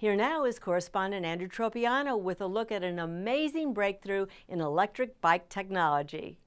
Here now is correspondent Andrew Tropeano with a look at an amazing breakthrough in electric bike technology.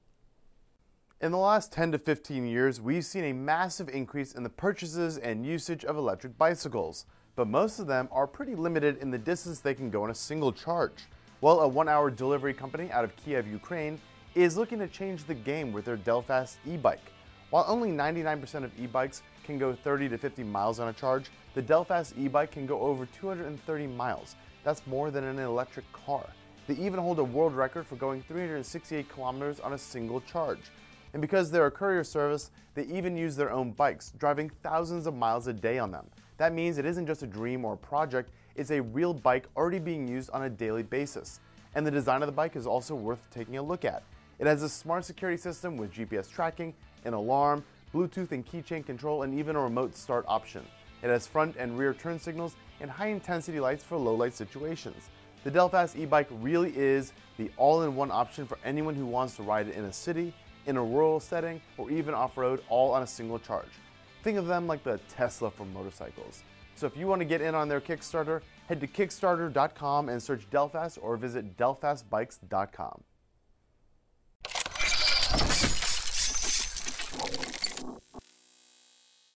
In the last 10 to 15 years, we've seen a massive increase in the purchases and usage of electric bicycles, but most of them are pretty limited in the distance they can go on a single charge. Well, a one-hour delivery company out of Kiev, Ukraine, is looking to change the game with their Delfast e-bike. While only 99% of e-bikes can go 30 to 50 miles on a charge, the Delfast e-bike can go over 230 miles. That's more than an electric car. They even hold a world record for going 368 kilometers on a single charge. And because they're a courier service, they even use their own bikes, driving thousands of miles a day on them. That means it isn't just a dream or a project, it's a real bike already being used on a daily basis. And the design of the bike is also worth taking a look at. It has a smart security system with GPS tracking, an alarm, Bluetooth and keychain control, and even a remote start option. It has front and rear turn signals and high intensity lights for low light situations. The Delfast e-bike really is the all-in-one option for anyone who wants to ride it in a city, in a rural setting, or even off-road all on a single charge. Think of them like the Tesla for motorcycles. So if you want to get in on their Kickstarter, head to kickstarter.com and search Delfast or visit delfastbikes.com.